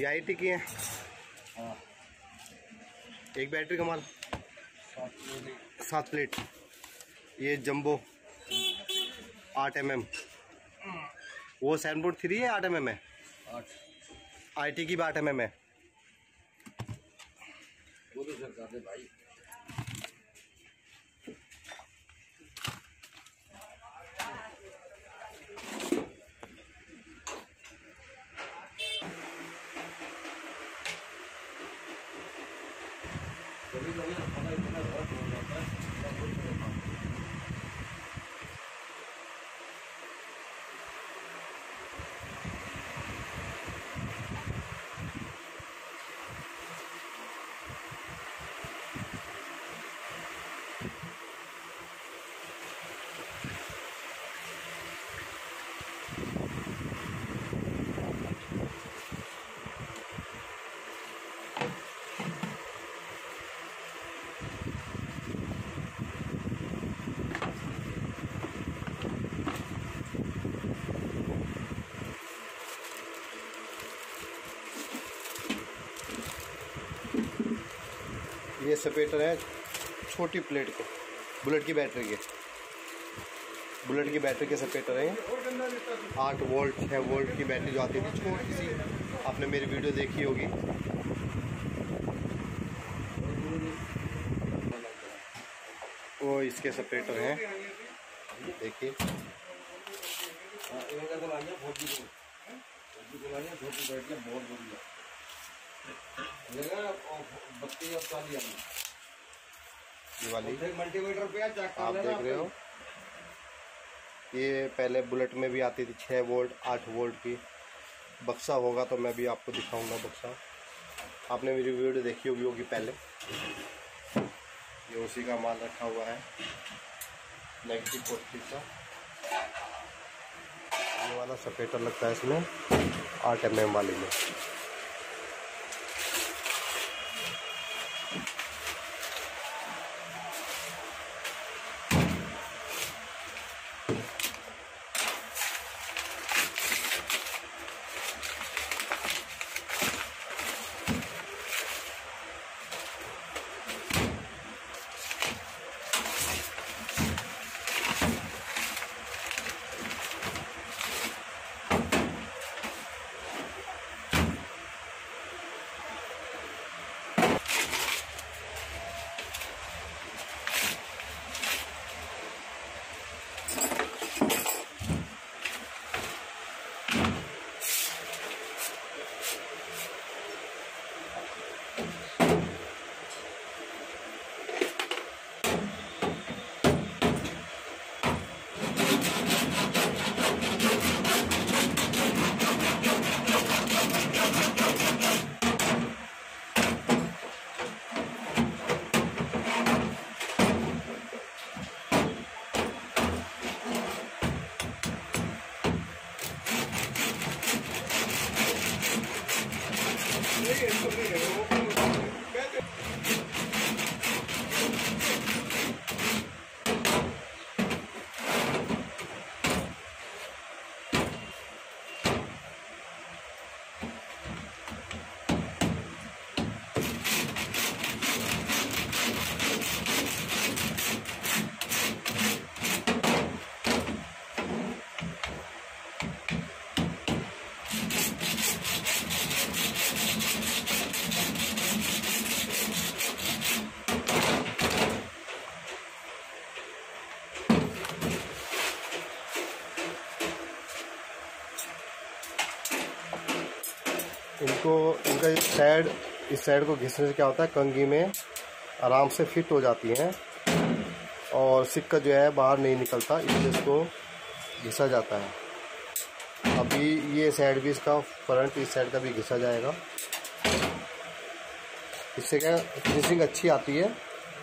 ये I T की है। हाँ। एक बैटरी का माल। सात प्लेट। ये जंबो आठ एम एम वो सेवन बोर्ड थ्री है आठ एम एम है? आठ। आई टी की भी आठ एम एम है। ये सपेटर है छोटी प्लेट के। बुलेट की बैटरी के। बुलेट की बैटरी के सपेटर हैं आठ वोल्ट छः वोल्ट की बैटरी जो आती थी छोटी सी। आपने मेरी वीडियो देखी होगी। वो इसके सपेटर हैं। देखिए। हाँ, एक ये वाली। मल्टीमीटर पे चेक आप देख रहे हो? ये पहले बुलेट में भी आती थी छः वोल्ट आठ वोल्ट की। बक्सा होगा तो मैं भी आपको दिखाऊँगा बक्सा। आपने मेरी वीडियो देखी होगी होगी पहले। ये उसी का माल रखा हुआ है। नेगेटिव फोर्टी का। ये वाला सपेटर लगता है इसमें आठ एम एम वाले में। इनको साइड इस साइड को घिसने से क्या होता है? कंगी में आराम से फिट हो जाती हैं और सिक्का जो है बाहर नहीं निकलता, इसलिए इसको घिसा जाता है। अभी ये साइड भी इसका फ्रंट इस साइड का भी घिसा जाएगा। इससे क्या फिनिशिंग अच्छी आती है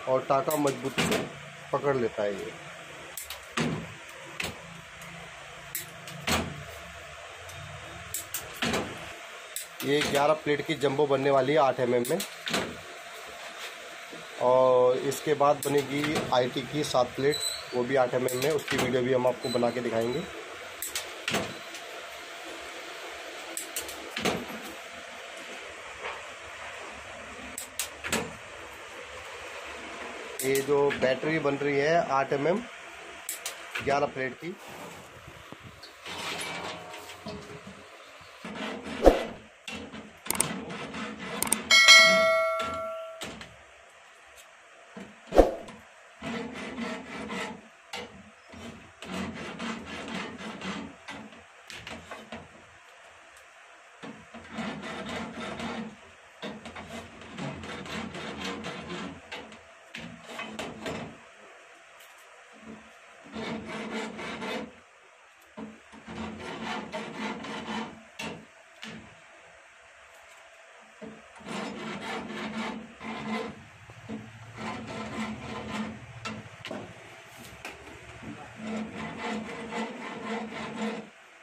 और टाका मजबूती से पकड़ लेता है ये। ये 11 प्लेट की जंबो बनने वाली है आठ एम mm में। और इसके बाद बनेगी आईटी की सात प्लेट, वो भी आठ एम mm में, उसकी वीडियो भी हम आपको बना के दिखाएँगे। ये जो बैटरी बन रही है आठ एम एम ग्यारह प्लेट की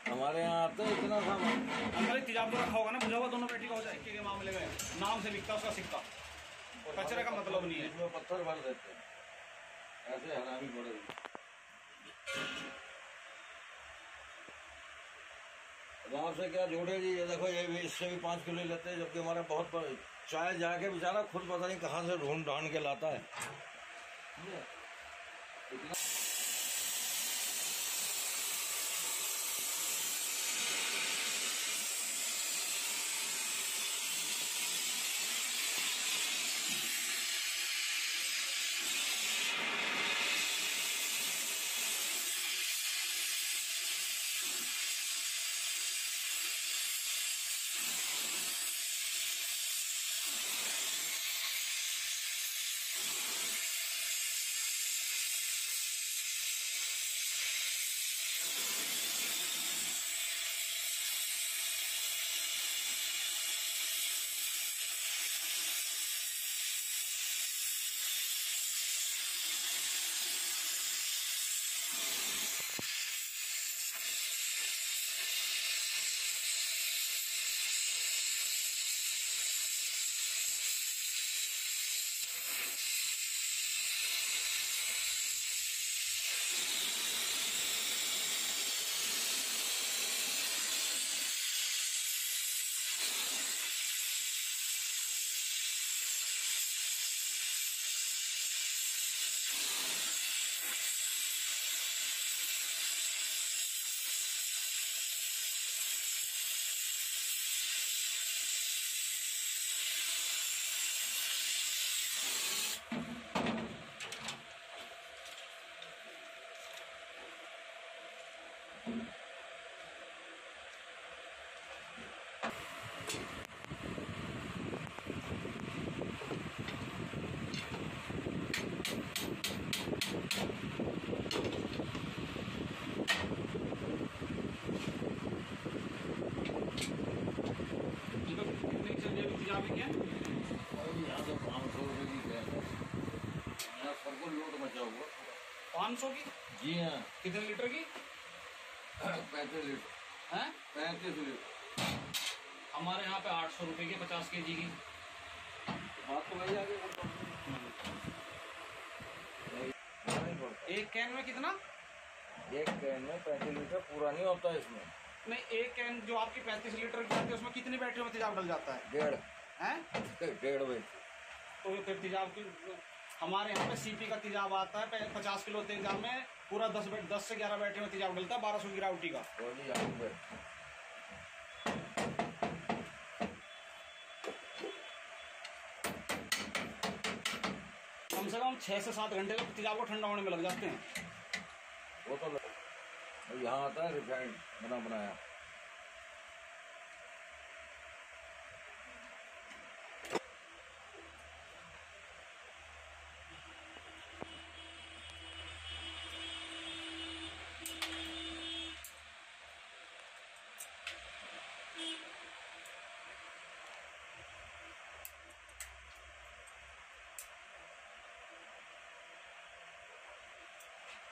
हमारे यहाँ आता है इतना सामान अंकल तेजाब तो रखा होगा ना बुझा हुआ दोनों पेटी का हो जाए के मामले में नाम से बिकता उसका सिक्का कचरे का मतलब नहीं है इसमें पत्थर भर देते हैं ऐसे हरामी पड़ेगी गाँव से क्या जोड़े जी? ये देखो, ये भी इससे भी पाँच किलो लेते हैं, जबकि हमारा बहुत चाय जाके बेचारा खुद पता नहीं कहाँ से ढूंढ ढांड के लाता है। इतना पाँच सौ की? जी हाँ। कितने लीटर की? पैंतीस लीटर। हैं? पैंतीस लीटर। हमारे यहाँ पे आठ सौ रुपये की पचास के जी की। बात तो वही आगे नहीं पड़ता एक कैन में कितना? एक कैन में पैंतीस लीटर पूरा नहीं होता है इसमें। नहीं एक कैन जो आपकी पैंतीस लीटर की आती है उसमें कितनी बैटरी में तेजाब डल जाता है? डेढ़। हैं? डेढ़ बजे। तो फिर तेजाब की हमारे यहाँ पे सीपी का तेजाब आता है पचास किलो तेजाब में पूरा दस बैट दस से ग्यारह बैटरी में तेजाब डलता है बारह सौ की ग्राउटी का। कम से कम छः से सात घंटे तक तेजाब को ठंडा होने में लग जाते हैं। वो तो यहाँ आता है रिफाइंड बना बनाया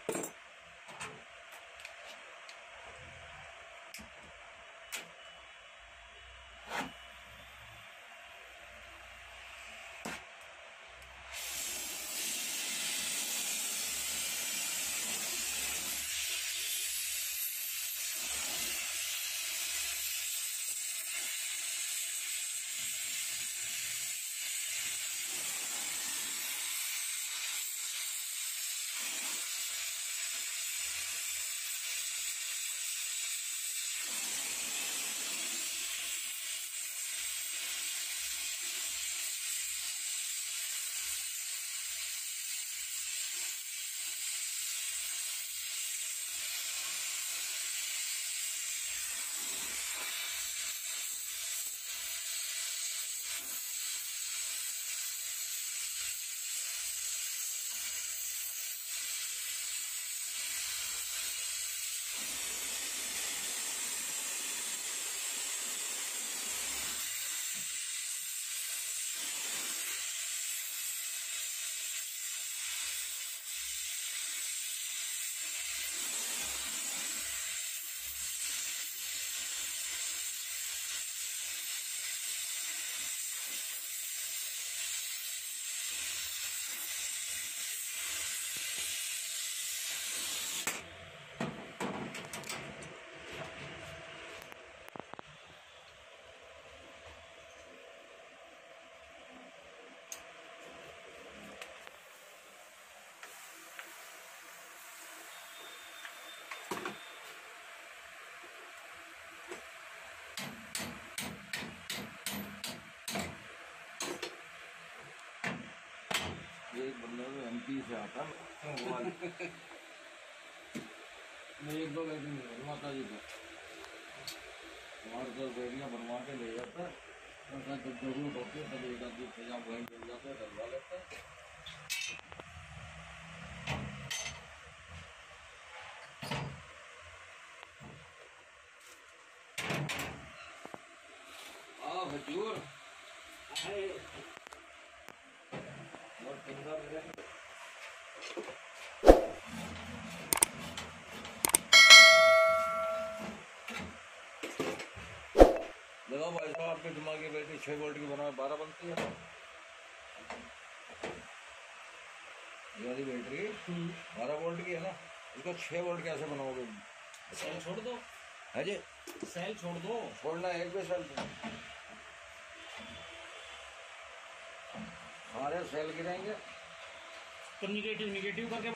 you. गलती से आता मैं एक दो बैटरी बनवाता जी का। हमारे दस बैटरियाँ बनवा के ले जाता है जब ज़रूरत होती है तब एक आदमी तेजाब वहीं मिल जाता है डलवा लेता। है हजूर। और पिंगा मेरे लगाओ भाई साहब आपके दिमाग बैटरी छः वोल्ट की बनाओ बारह बनती है। ये वाली बैटरी बारह वोल्ट की है ना इसको छः वोल्ट कैसे बनाओगे? सेल छोड़ दो। है जी। सेल छोड़ दो। छोड़ना एक भी सेल हमारे सेल गिरेंगे। तो निगेटिव निगेटिव करके।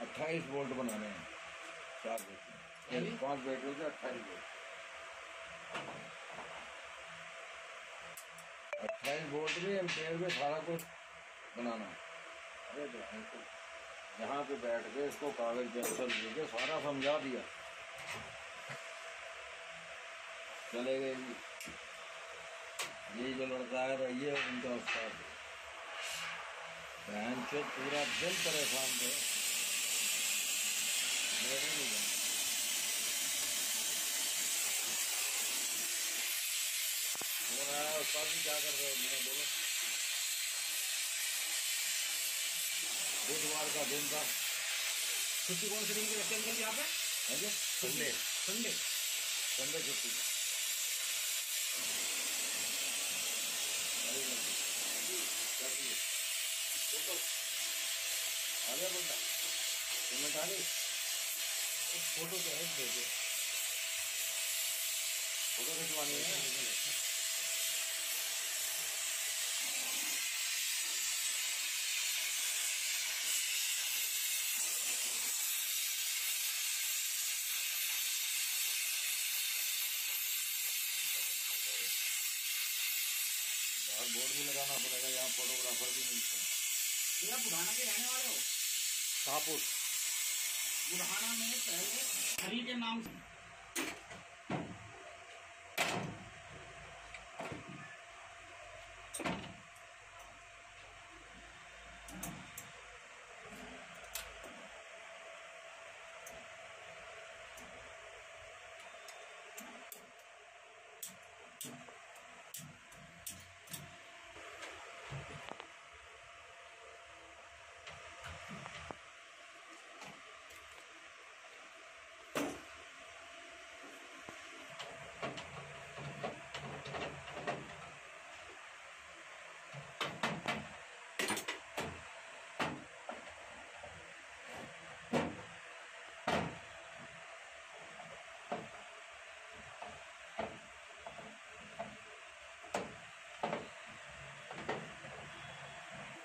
अट्ठाईस वोल्ट बनाने हैं। चार बैटरी? पाँच बैटरी से अट्ठाईस वोल्ट। अट्ठाईस वोल्ट में एम्पेयर में सारा कुछ बनाना है। अरे यहाँ पे बैठ के इसको कागज़ पेंसिल लेके सारा समझा दिया। चले गए। ये जो लड़का है रहिए उनका उस्ताद है। बहन चो पूरा दिन परेशान थे उस्ताद जी क्या कर रहे हो? मैंने बोलो बुधवार का दिन था। छुट्टी कौन सी दिन की रखते हैं अंकल यहाँ पे? संडे। संडे। संडे छुट्टी था अरे नहीं। क्या चाहिए? फ़ोटो। आ गया बंदा पेमेंट आ गई फ़ोटो तो है भेजो। फ़ोटो खिंचवानी है। बाहर बोर्ड भी लगाना पड़ेगा यहाँ फोटोग्राफर भी मिलते हैं। आप बुढ़ाना के रहने वाले हो? शाहपुर। बुढ़ाना में पहले हरी के नाम से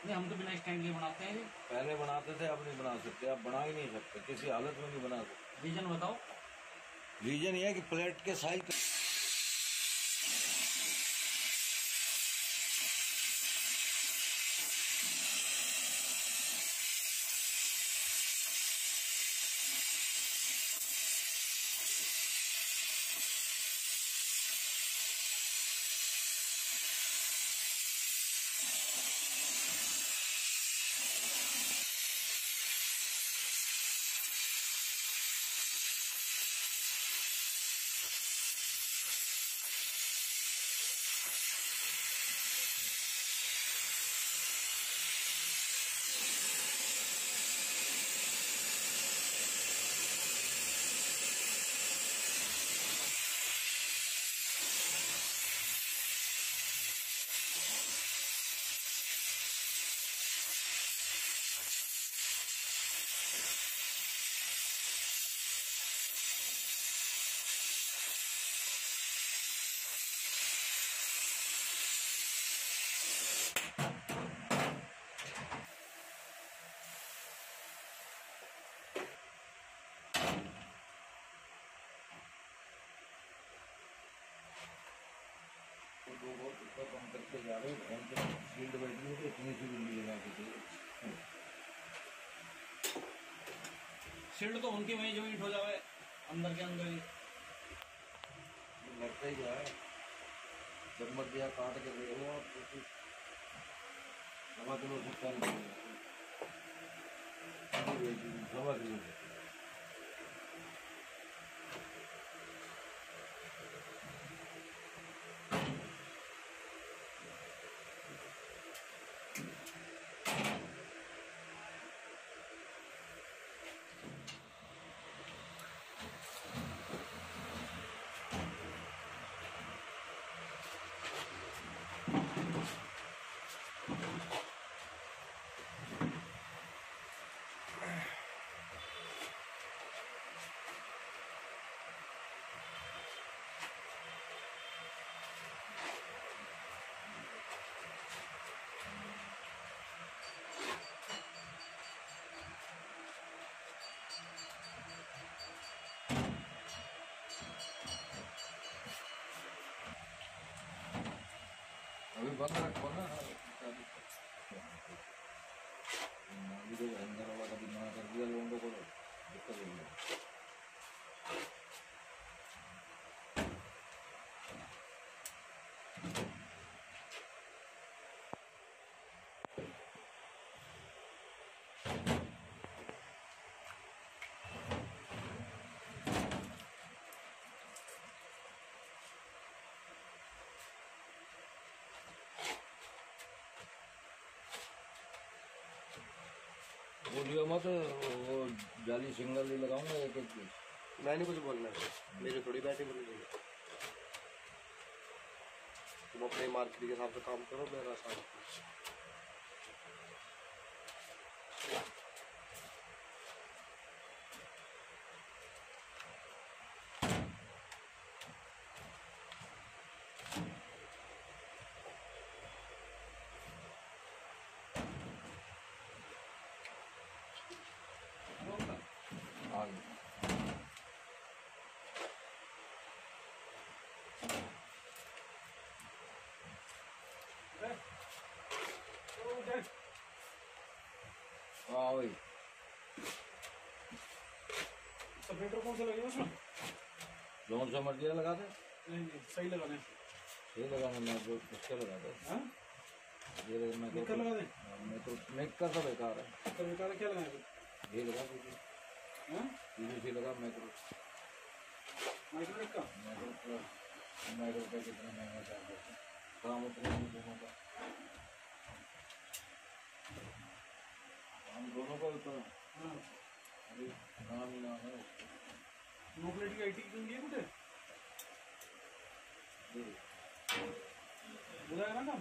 नहीं हम तो बिना स्टैंड के बनाते हैं। पहले बनाते थे अब नहीं बना सकते। अब बना ही नहीं सकते। किसी हालत में नहीं बना सकते। रीजन बताओ। रीजन ये है कि प्लेट के साइज़ करके जा रहे हैं कौन से फ़ील्ड बैठी है तो इतनी सी बिल्ली लगा के चाहिए सील्ड तो उनकी वहीं जो ईंट हो जावे अंदर के अंदर ही। लगता ही है? जब मत दिया काट के दे दो आप सवा किलो नहीं सवा किलो अभी बंद रखो ना अभी तो अंदर वाला कभी मना कर दिया लोगों को दिक्कत हो गई बोलियो मत, वो जाली सिंगल ही लगाऊँगा, एक एक पीस। मैं नहीं कुछ बोलना है। मेरी थोड़ी बैटरी बोल रही तुम अपने मार्केट के हिसाब से काम करो, मेरा साथ आगे हाँ वही सेपरेटर कौन सा लगेगा उसमें? जोन से मर्ज़ी है लगा दे नहीं नहीं सही लगाने। ये लगाना मैं जो उसके लगा दे हाँ? ये लगा मैं निकल लगा दे। मैं तो मेक कर तो बेकार है। तो बेकार है, क्या लगाए ये लगा दीजिए। हाँ? पीवीसी लगा मैक्रो माइक्रोनेट का? मैक्रो मैक्रो का कितना महँगा है काम उतना ही दोनों हम दोनों का हाँ ही की क्यों ना काम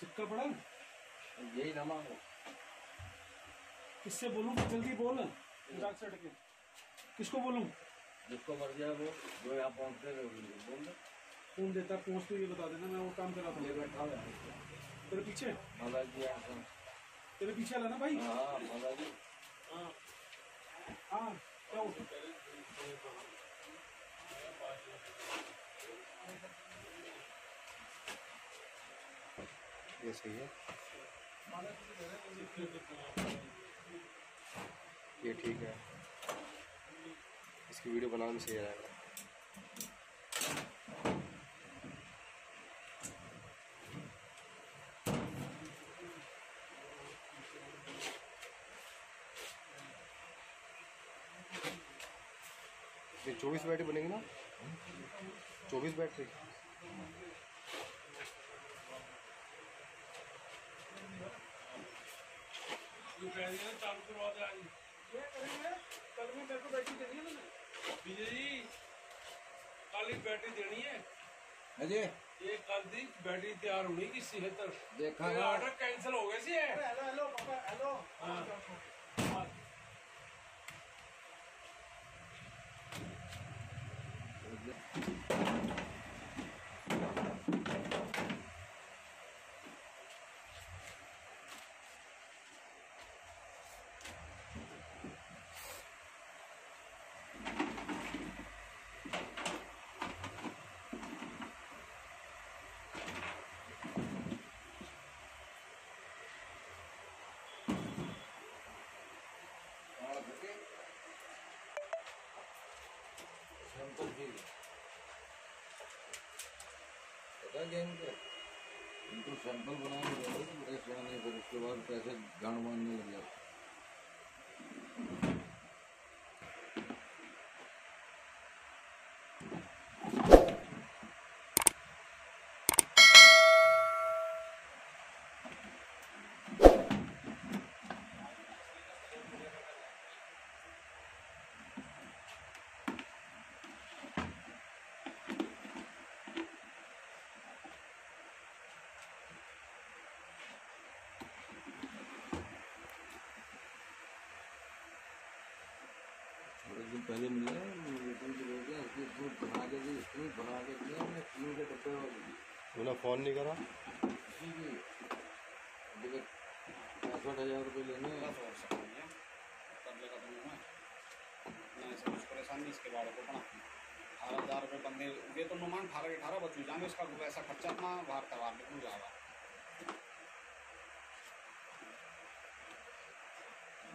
सिक्का पड़ा यही ना मांगो किससे बोलूँ? जल्दी बोल। मज़ाक से हटके किसको बोलूँ? जिसको मर जाए वो जो यहाँ पहुँचते रहे बोल दे कौन देता पहुँच तो ये बता देना मैं वो काम करा था। बैठा है। तेरे पीछे? माला जी तेरे पीछे आला ना भाई? हाँ माला जी हाँ। हाँ क्या हुआ? ये सही है। ये ठीक है। इसकी वीडियो बनाने में सही रहेगा चौबीस बैटरी बनेगी ना? चौबीस बैटरी? कल में मेरे को बैटरी देनी है मैंने विजय जी कल बैटरी देनी है। अजय ये कल दी बैटरी तैयार होनी की देखा ऑर्डर कैंसिल हो गए सी हेलो हेलो पापा हेलो ठीक है पता इनको सैंपल बनाने लगे तो बड़े सियाने फिर उसके बाद पैसे गांड मारने लग जाते दिन पहले मिला वेतन के लोग इसकी स्कूल बना के दी स्कूल बना के दिया हमने स्कूल के डब्बे वाले फ़ोन नहीं करा? है पैंसठ हज़ार रुपये लेने कर लेगा मैं मैं परेशान नहीं इसके बारे को अपना अठारह हज़ार रुपये बंदे ये तो नुमान अठारह के अठारह बच्चों जाएँगे इसका ऐसा खर्चा अपना बाहर करवा निकल जाएगा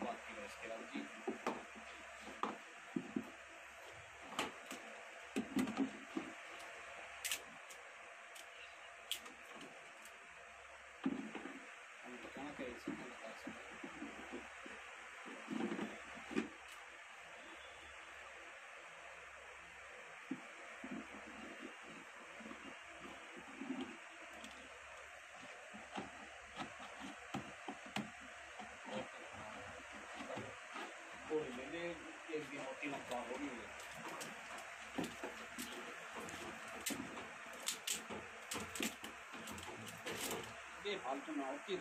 बात की है इसके बाद जी हम तो कहना कि इससे क्या बता सकते कोई ले ले एक दिन और तीन हफ़्ता होगी ये फालतू में होती है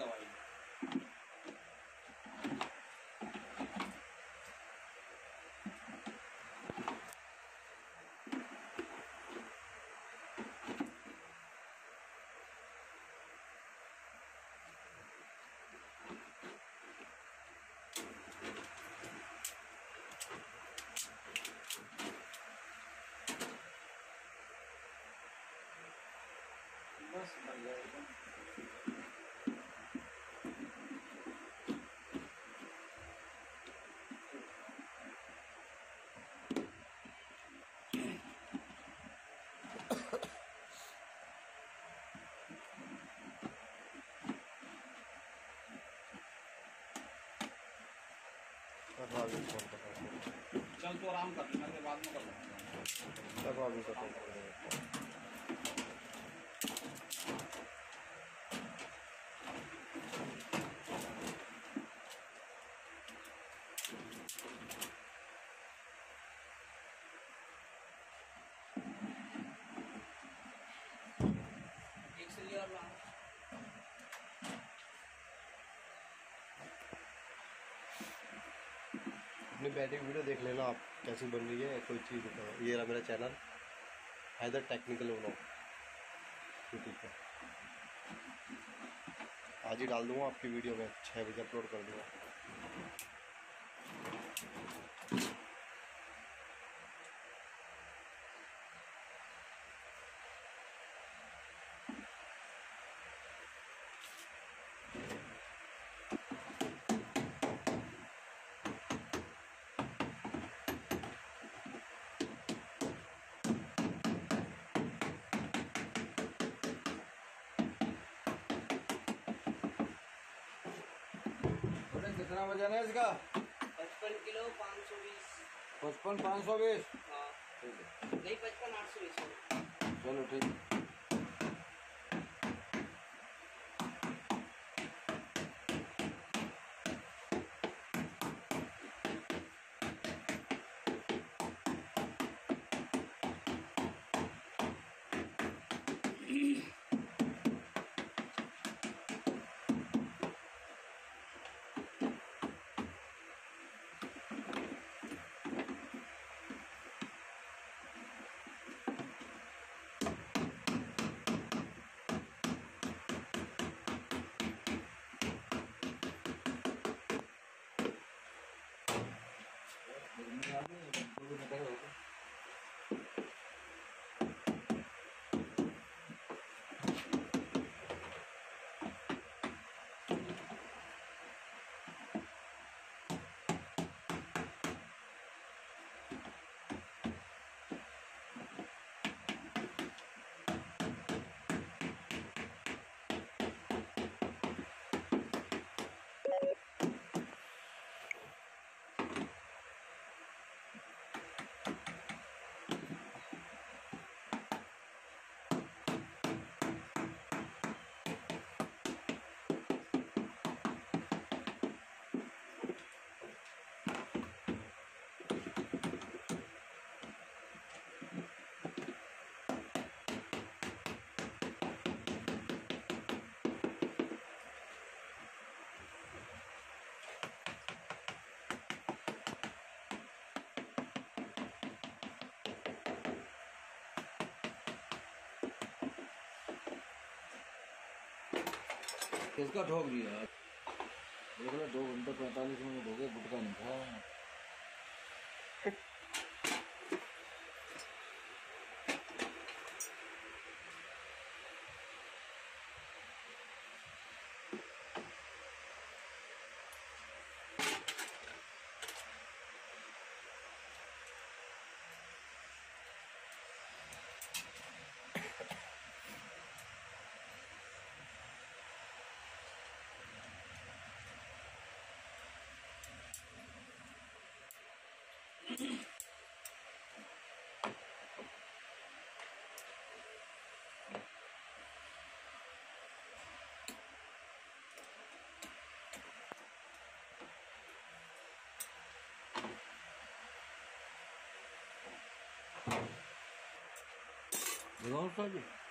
फ़ोन कर चल तो आराम कर बाद में कर करवा भी कर फ़ोन एक से लिया ला अपनी बैटरी वीडियो देख लेना आप कैसी बन रही है, कोई चीज़ बताओ ये रहा मेरा channel Haidar technical blog YouTube पर आज ही डाल दूँगा, आपकी वीडियो में छः बजे अपलोड कर दूँगा अरे कितना वज़न है इसका? पचपन किलो पाँच सौ बीस। पचपन पाँच सौ बीस? हाँ। नहीं पचपन आठ सौ बीस। चलो ठीक है। किसका ठोक दिया? देख लो दो घंटे पैंतालीस मिनट हो गए गुटका नहीं खाया मैंने। दिखाऊँ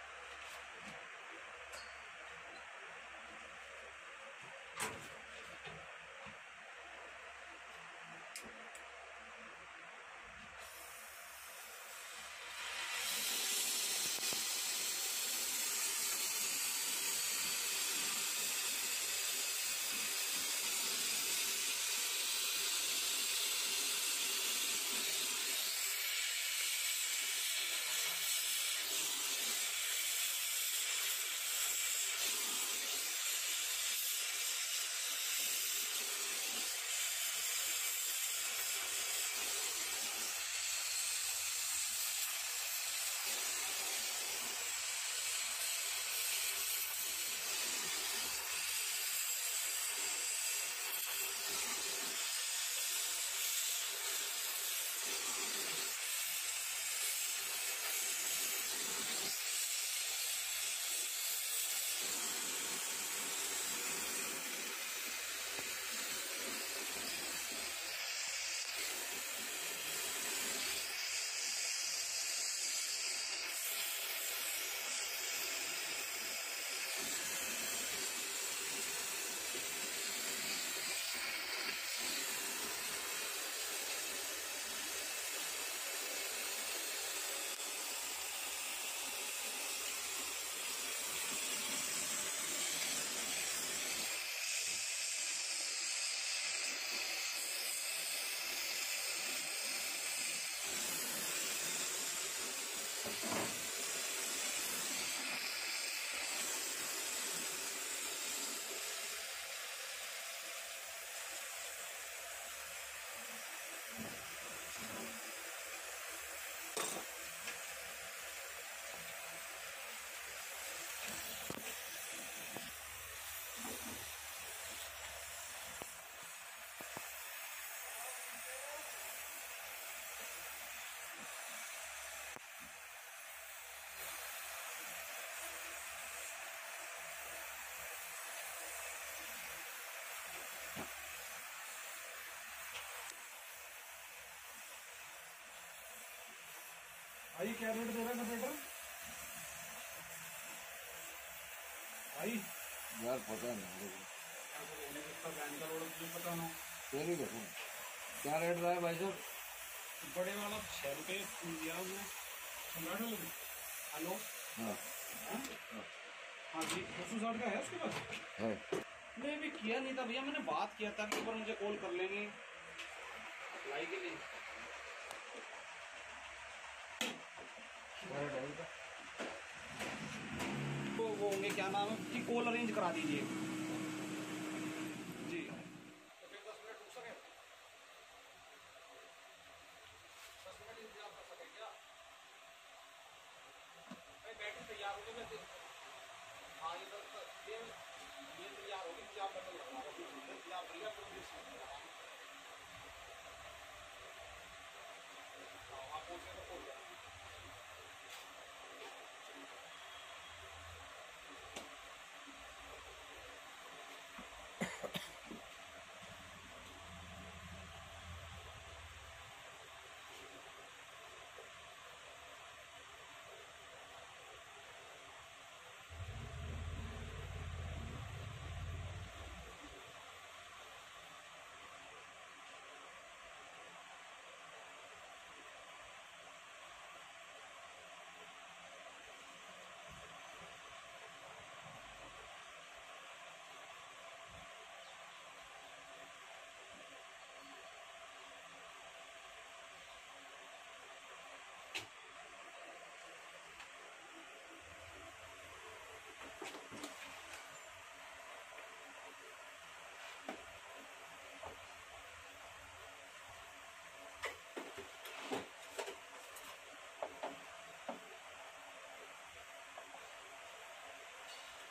भाई क्या रेट दे रहा है सपेटर भाई यार पता नहीं। तेरी देखो। क्या रेट रहा है भाई साहब? बड़े वाला छह रुपये दिया हमने सम्राट वाले हेलो? हाँ। हाँ? जी दो सौ साठ का है उसके पास? है। मैं भी किया नहीं था भैया मैंने बात किया था कि एक मुझे कॉल कर लेंगे। अप्लाई के लिए। तो वो होंगे क्या नाम है? कि कॉल अरेंज करा दीजिए।